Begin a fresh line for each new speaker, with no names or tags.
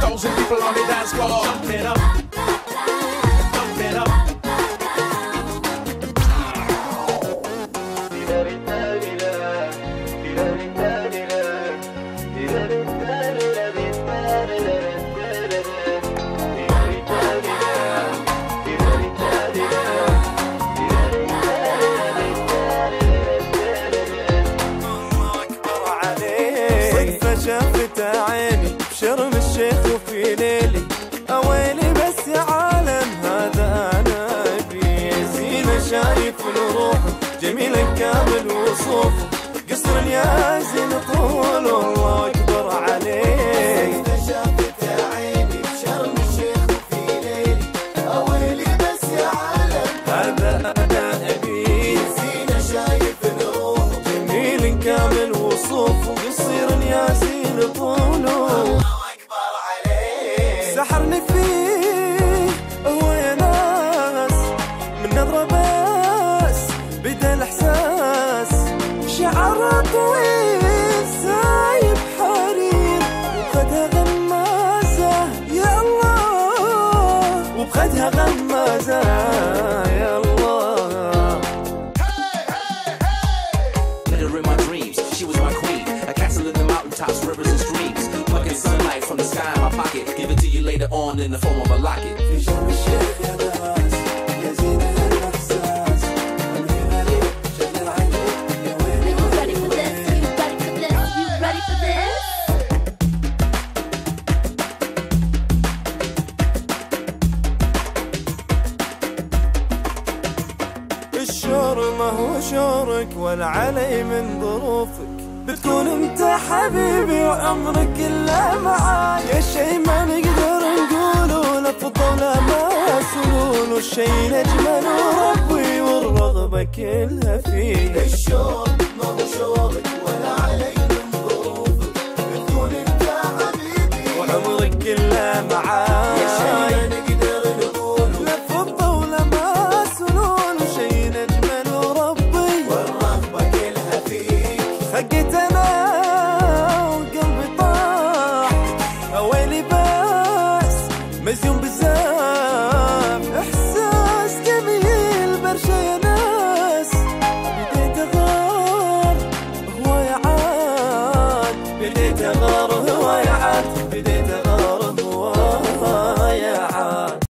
Thousand people on the dance floor. Jump it up.
شافت عيني بشرم الشيخ وفي ليلي. أويلي بس يا عالم هذا أنا أبي. زينة شايف روحه جميل كامل وصوفه قصر يا زين طول والله أكبر عليه الشيخ وفي ليلي أويلي بس يا عالم هذا أنا أبي زينة شايف روحه جميل كامل وصوفه قصير يا زين طوله سحرني فيه هو يا ناس. من نظرة بس بدا الإحساس. شعره طويل سايب حرير. وبخدها غمازة يا الله. وبخدها غمازة.
On in the form of a locket.
في الشيخ يا ناس يا يا ويلي ما هو ولا علي من ظروفك بتكون انت حبيبي وعمرك كله معاي يا شي ولا ما سنون والشي نجمل وربي والرغبة كلها فيك الشور مزيون بزاف. إحساس جميل برشا يا ناس. بديت أغار يا عاد. بديت أغار هوايا عاد. بديت أغار هوايا عاد.